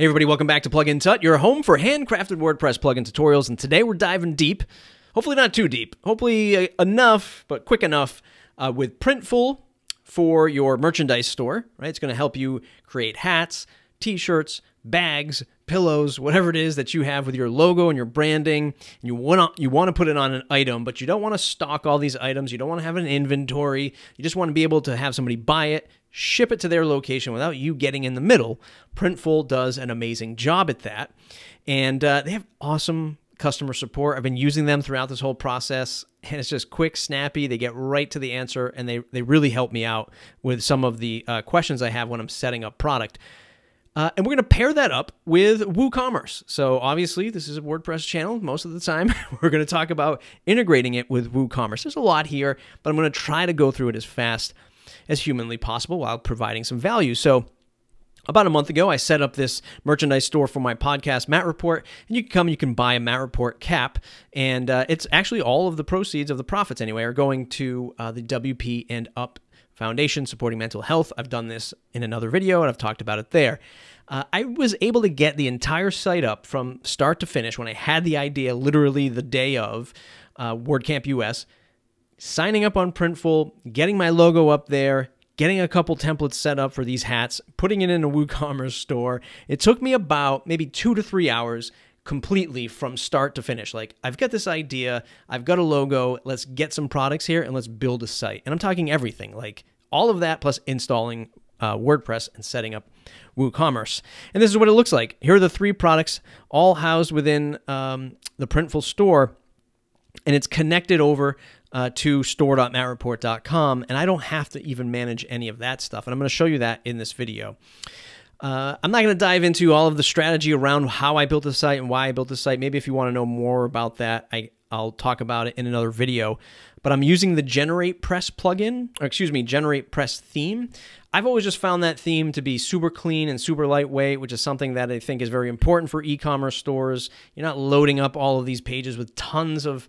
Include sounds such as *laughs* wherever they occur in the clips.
Hey everybody, welcome back to Plugin Tut, your home for handcrafted WordPress plugin tutorials. And today we're diving deep, hopefully not too deep, hopefully uh, enough, but quick enough, uh, with Printful for your merchandise store. Right, it's going to help you create hats, T-shirts, bags, pillows, whatever it is that you have with your logo and your branding. And you want to you want to put it on an item, but you don't want to stock all these items. You don't want to have an inventory. You just want to be able to have somebody buy it, ship it to their location without you getting in the middle. Printful does an amazing job at that. And uh, they have awesome customer support. I've been using them throughout this whole process, and it's just quick, snappy. They get right to the answer, and they, they really help me out with some of the uh, questions I have when I'm setting up product. Uh, and we're going to pair that up with WooCommerce. So obviously, this is a WordPress channel. Most of the time, *laughs* we're going to talk about integrating it with WooCommerce. There's a lot here, but I'm going to try to go through it as fast as humanly possible while providing some value. So, about a month ago, I set up this merchandise store for my podcast, Matt Report, and you can come, you can buy a Matt Report cap, and uh, it's actually all of the proceeds of the profits anyway are going to uh, the WP and Up Foundation supporting mental health. I've done this in another video, and I've talked about it there. Uh, I was able to get the entire site up from start to finish when I had the idea, literally the day of uh, WordCamp US signing up on Printful, getting my logo up there, getting a couple templates set up for these hats, putting it in a WooCommerce store. It took me about maybe two to three hours completely from start to finish. Like, I've got this idea, I've got a logo, let's get some products here and let's build a site. And I'm talking everything, like all of that plus installing uh, WordPress and setting up WooCommerce. And this is what it looks like. Here are the three products all housed within um, the Printful store and it's connected over uh, to store.mattreport.com, and I don't have to even manage any of that stuff. And I'm going to show you that in this video. Uh, I'm not going to dive into all of the strategy around how I built the site and why I built the site. Maybe if you want to know more about that, I, I'll talk about it in another video. But I'm using the Generate Press plugin, or excuse me, Generate Press theme. I've always just found that theme to be super clean and super lightweight, which is something that I think is very important for e-commerce stores. You're not loading up all of these pages with tons of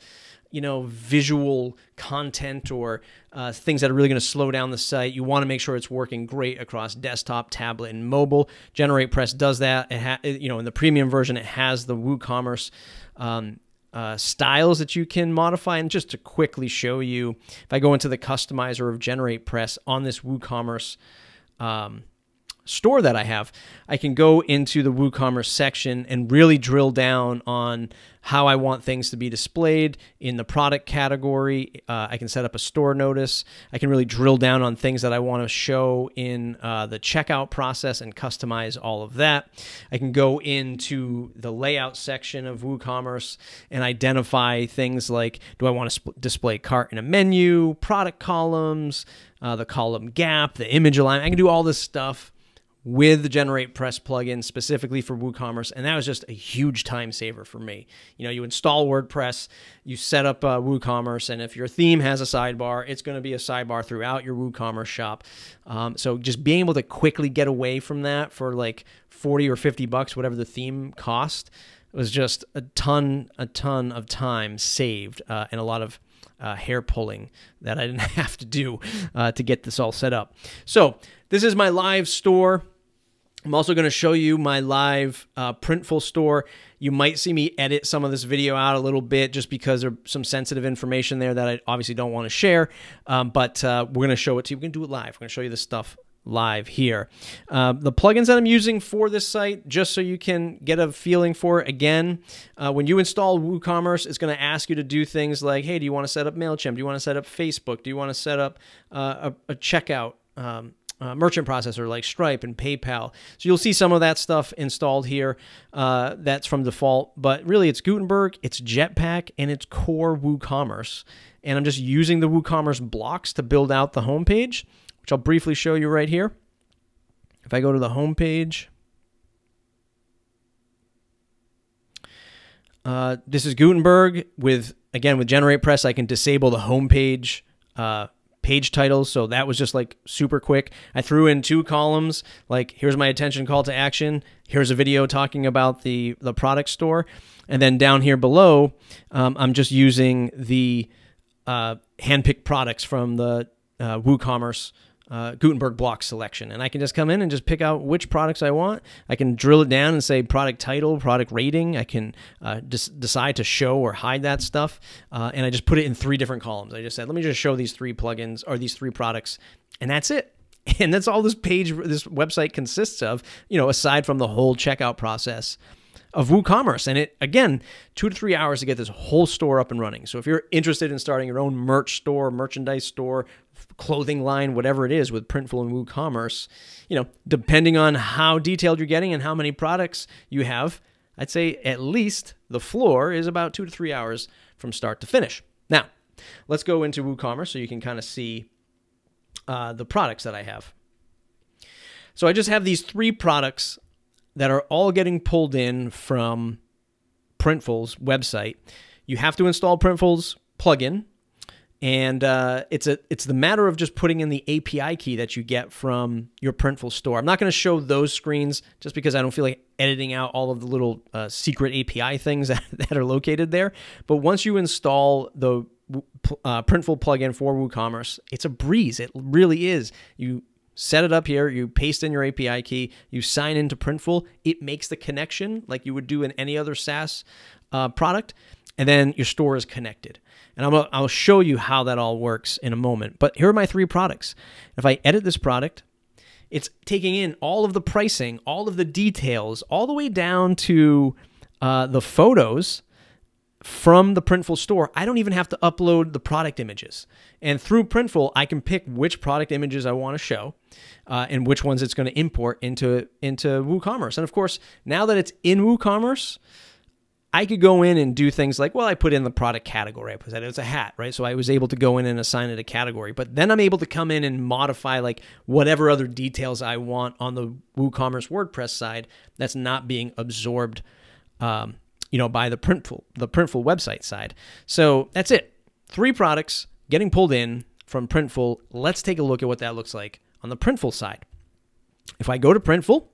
you know, visual content or uh, things that are really going to slow down the site. You want to make sure it's working great across desktop, tablet, and mobile. Generate Press does that. It you know, in the premium version, it has the WooCommerce um, uh, styles that you can modify. And just to quickly show you, if I go into the customizer of Generate Press on this WooCommerce um, store that I have, I can go into the WooCommerce section and really drill down on how I want things to be displayed in the product category. Uh, I can set up a store notice. I can really drill down on things that I want to show in uh, the checkout process and customize all of that. I can go into the layout section of WooCommerce and identify things like do I want to display cart in a menu, product columns, uh, the column gap, the image alignment. I can do all this stuff with the Generate Press plugin specifically for WooCommerce, and that was just a huge time saver for me. You know, you install WordPress, you set up uh, WooCommerce, and if your theme has a sidebar, it's going to be a sidebar throughout your WooCommerce shop. Um, so just being able to quickly get away from that for like 40 or 50 bucks, whatever the theme cost, was just a ton, a ton of time saved uh, and a lot of uh, hair pulling that I didn't *laughs* have to do uh, to get this all set up. So this is my live store. I'm also going to show you my live uh, Printful store. You might see me edit some of this video out a little bit just because there's some sensitive information there that I obviously don't want to share. Um, but uh, we're going to show it to you. We're going to do it live. We're going to show you this stuff live here. Uh, the plugins that I'm using for this site, just so you can get a feeling for it, again, uh, when you install WooCommerce, it's going to ask you to do things like, hey, do you want to set up MailChimp? Do you want to set up Facebook? Do you want to set up uh, a, a, checkout? Um, uh, merchant processor like Stripe and PayPal. So you'll see some of that stuff installed here. Uh, that's from default, but really it's Gutenberg, it's Jetpack, and it's core WooCommerce. And I'm just using the WooCommerce blocks to build out the homepage, which I'll briefly show you right here. If I go to the homepage, uh, this is Gutenberg with again with Generate Press. I can disable the homepage uh, page titles. So that was just like super quick. I threw in two columns, like here's my attention call to action. Here's a video talking about the, the product store. And then down here below, um, I'm just using the uh, handpicked products from the uh, WooCommerce uh, Gutenberg block selection. And I can just come in and just pick out which products I want. I can drill it down and say product title, product rating. I can uh, decide to show or hide that stuff. Uh, and I just put it in three different columns. I just said, let me just show these three plugins or these three products. And that's it. *laughs* And that's all this page, this website consists of, you know, aside from the whole checkout process of WooCommerce. And it, again, two to three hours to get this whole store up and running. So if you're interested in starting your own merch store, merchandise store, clothing line, whatever it is with Printful and WooCommerce, you know, depending on how detailed you're getting and how many products you have, I'd say at least the floor is about two to three hours from start to finish. Now, let's go into WooCommerce so you can kind of see uh, the products that I have. So I just have these three products that are all getting pulled in from Printful's website. You have to install Printful's plugin, and uh, it's a it's the matter of just putting in the API key that you get from your Printful store. I'm not going to show those screens just because I don't feel like editing out all of the little uh, secret API things *laughs* that, that are located there. But once you install the uh, Printful plugin for WooCommerce, it's a breeze. It really is. You set it up here, you paste in your API key, you sign into Printful, it makes the connection like you would do in any other SaaS uh, product, and then your store is connected. And I'm, I'll show you how that all works in a moment. But here are my three products. If I edit this product, it's taking in all of the pricing, all of the details, all the way down to uh, the photos from the Printful store, I don't even have to upload the product images. And through Printful, I can pick which product images I want to show uh, and which ones it's going to import into, into WooCommerce. And of course, now that it's in WooCommerce, I could go in and do things like, well, I put in the product category. I put that it's a hat, right? So I was able to go in and assign it a category. But then I'm able to come in and modify like whatever other details I want on the WooCommerce WordPress side that's not being absorbed um, you know, by the Printful, the Printful website side. So that's it. Three products getting pulled in from Printful. Let's take a look at what that looks like on the Printful side. If I go to Printful,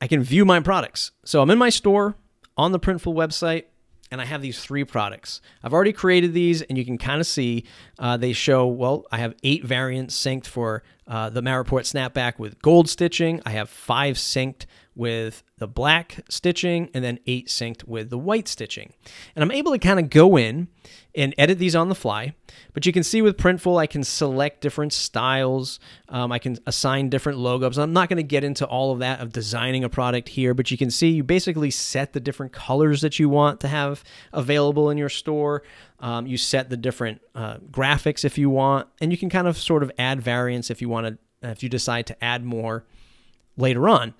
I can view my products. So I'm in my store on the Printful website and I have these three products. I've already created these, and you can kind of see uh, they show, well, I have eight variants synced for uh, the Matt Report Snapback with gold stitching. I have five synced with the black stitching and then eight synced with the white stitching. And I'm able to kind of go in and edit these on the fly. But you can see with Printful, I can select different styles. Um, I can assign different logos. I'm not going to get into all of that of designing a product here, but you can see you basically set the different colors that you want to have available in your store. Um, you set the different uh, graphics if you want, and you can kind of sort of add variants if you want to, if you decide to add more later on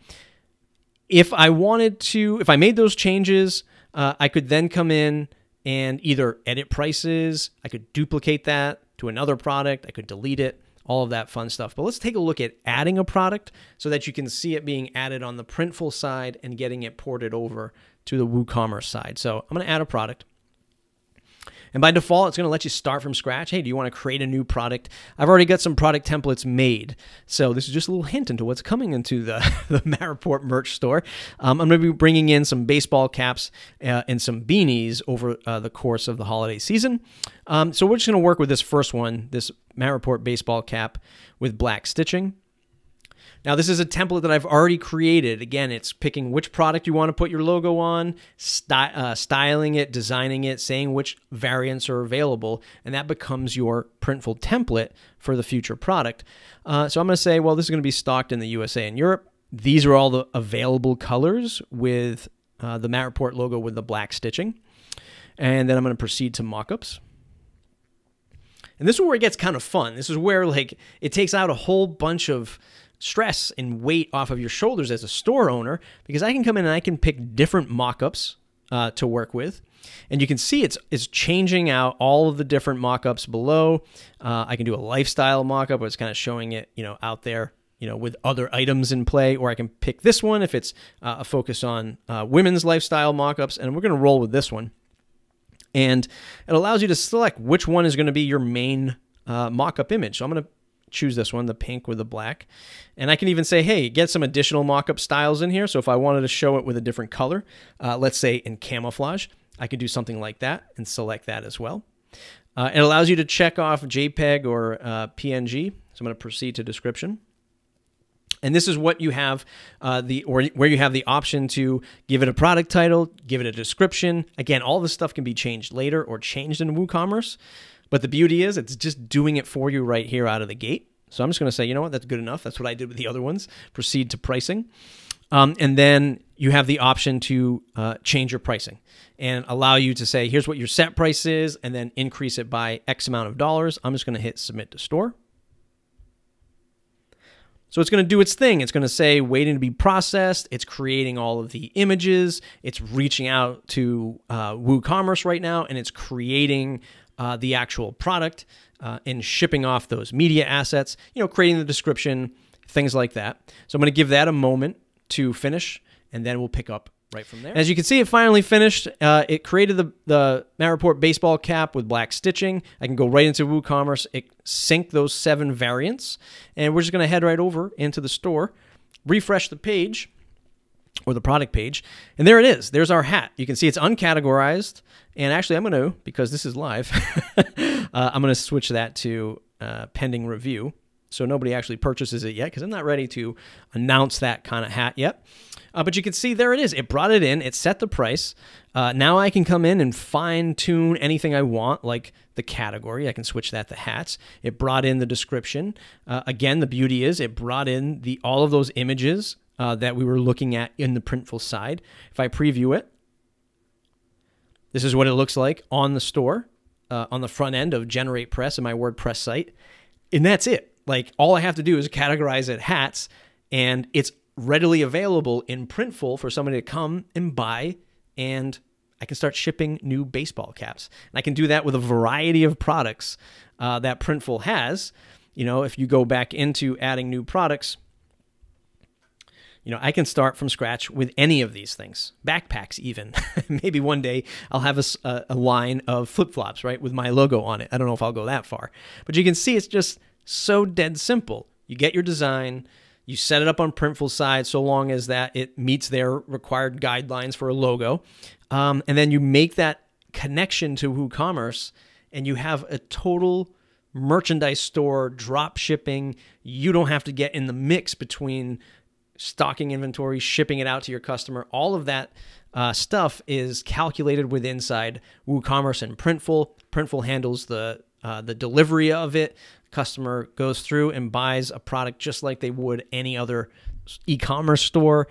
if I wanted to, if I made those changes, uh, I could then come in and either edit prices, I could duplicate that to another product, I could delete it, all of that fun stuff. But let's take a look at adding a product so that you can see it being added on the Printful side and getting it ported over to the WooCommerce side. So I'm going to add a product. And by default, it's going to let you start from scratch. Hey, do you want to create a new product? I've already got some product templates made. So this is just a little hint into what's coming into the, *laughs* the Matt Report merch store. Um, I'm going to be bringing in some baseball caps uh, and some beanies over uh, the course of the holiday season. Um, so we're just going to work with this first one, this Matt Report baseball cap with black stitching. Now, this is a template that I've already created. Again, it's picking which product you want to put your logo on, sty uh, styling it, designing it, saying which variants are available, and that becomes your Printful template for the future product. Uh, so I'm going to say, well, this is going to be stocked in the USA and Europe. These are all the available colors with uh, the Matt Report logo with the black stitching. And then I'm going to proceed to mockups. And this is where it gets kind of fun. This is where like it takes out a whole bunch of stress and weight off of your shoulders as a store owner because I can come in and I can pick different mockups uh, to work with. And you can see it's, it's changing out all of the different mockups below. Uh, I can do a lifestyle mockup where it's kind of showing it, you know, out there, you know, with other items in play, or I can pick this one if it's uh, a focus on uh, women's lifestyle mockups. And we're going to roll with this one. And it allows you to select which one is going to be your main uh, mockup image. So I'm going to choose this one, the pink with the black. And I can even say, hey, get some additional mockup styles in here. So if I wanted to show it with a different color, uh, let's say in camouflage, I could do something like that and select that as well. Uh, it allows you to check off JPEG or uh, PNG. So I'm going to proceed to description. And this is what you have uh, the or where you have the option to give it a product title, give it a description. Again, all this stuff can be changed later or changed in WooCommerce. But the beauty is it's just doing it for you right here out of the gate. So I'm just going to say, you know what, that's good enough. That's what I did with the other ones. Proceed to pricing. Um, and then you have the option to uh, change your pricing and allow you to say, here's what your set price is, and then increase it by X amount of dollars. I'm just going to hit submit to store. So it's going to do its thing. It's going to say waiting to be processed. It's creating all of the images. It's reaching out to uh, WooCommerce right now, and it's creating uh, the actual product uh, and shipping off those media assets. You know, creating the description, things like that. So I'm going to give that a moment to finish, and then we'll pick up right from there. As you can see, it finally finished. Uh, it created the, the Matt Report baseball cap with black stitching. I can go right into WooCommerce, it sync those seven variants, and we're just going to head right over into the store, refresh the page, or the product page, and there it is. There's our hat. You can see it's uncategorized, and actually I'm going to, because this is live, *laughs* uh, I'm going to switch that to uh, pending review. So nobody actually purchases it yet because I'm not ready to announce that kind of hat yet. Uh, but you can see there it is. It brought it in. It set the price. Uh, now I can come in and fine tune anything I want, like the category. I can switch that to hats. It brought in the description. Uh, again, the beauty is it brought in the all of those images uh, that we were looking at in the Printful side. If I preview it, this is what it looks like on the store, uh, on the front end of Generate Press and my WordPress site. And that's it. Like all I have to do is categorize it hats, and it's readily available in Printful for somebody to come and buy, and I can start shipping new baseball caps. And I can do that with a variety of products uh, that Printful has. You know, if you go back into adding new products, you know, I can start from scratch with any of these things, backpacks even. *laughs* Maybe one day I'll have a, a line of flip flops, right, with my logo on it. I don't know if I'll go that far, but you can see it's just so dead simple. You get your design, you set it up on Printful side so long as that it meets their required guidelines for a logo. Um, and then you make that connection to WooCommerce and you have a total merchandise store, drop shipping. You don't have to get in the mix between stocking inventory, shipping it out to your customer. All of that uh, stuff is calculated with inside WooCommerce and Printful. Printful handles the uh, the delivery of it, customer goes through and buys a product just like they would any other e-commerce store.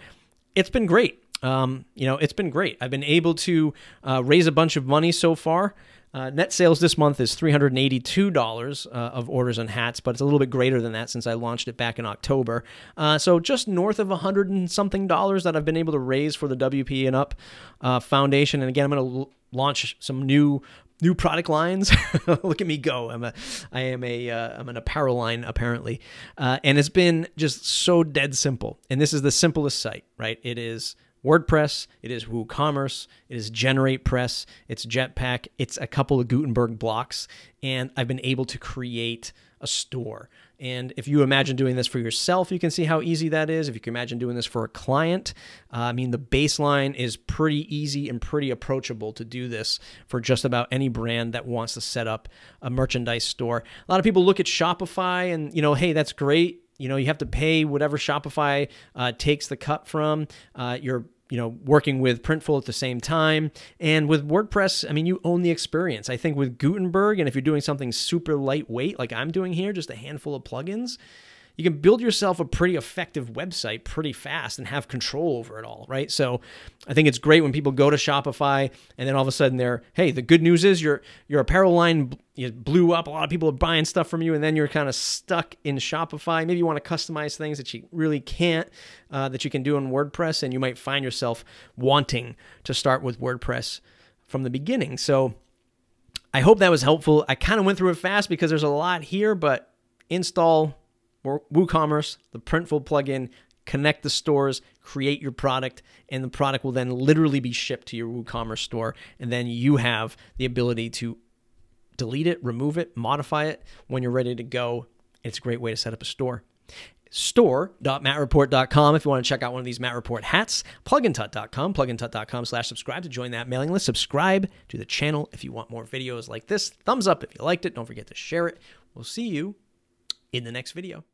It's been great. Um, you know, it's been great. I've been able to uh, raise a bunch of money so far. Uh, net sales this month is $382 uh, of orders and hats, but it's a little bit greater than that since I launched it back in October. Uh, so just north of 100 and something dollars that I've been able to raise for the WP and Up uh, Foundation. And again, I'm going to launch some new new product lines. *laughs* Look at me go! I'm a, I am a, uh, I'm an apparel line apparently, uh, and it's been just so dead simple. And this is the simplest site, right? It is WordPress, it is WooCommerce, it is Generate Press, it's Jetpack, it's a couple of Gutenberg blocks, and I've been able to create a store. And if you imagine doing this for yourself, you can see how easy that is. If you can imagine doing this for a client, uh, I mean, the baseline is pretty easy and pretty approachable to do this for just about any brand that wants to set up a merchandise store. A lot of people look at Shopify and, you know, hey, that's great you know you have to pay whatever shopify uh, takes the cut from uh, your you know working with printful at the same time. And with wordpress i mean you own the experience. I think with gutenberg and if you're doing something super lightweight like i'm doing here just a handful of plugins you can build yourself a pretty effective website pretty fast and have control over it all, right? So I think it's great when people go to Shopify and then all of a sudden they're, hey, the good news is your your apparel line blew up. A lot of people are buying stuff from you, and then you're kind of stuck in Shopify. Maybe you want to customize things that you really can't, uh, that you can do in WordPress, and you might find yourself wanting to start with WordPress from the beginning. So I hope that was helpful. I kind of went through it fast because there's a lot here, but install WooCommerce, the Printful plugin, connect the stores, create your product, and the product will then literally be shipped to your WooCommerce store. And then you have the ability to delete it, remove it, modify it when you're ready to go. It's a great way to set up a store. Store.mattreport.com if you want to check out one of these Matt Report hats. Plugintut.com, plugintut.com slash subscribe to join that mailing list. Subscribe to the channel if you want more videos like this. Thumbs up if you liked it. Don't forget to share it. We'll see you in the next video.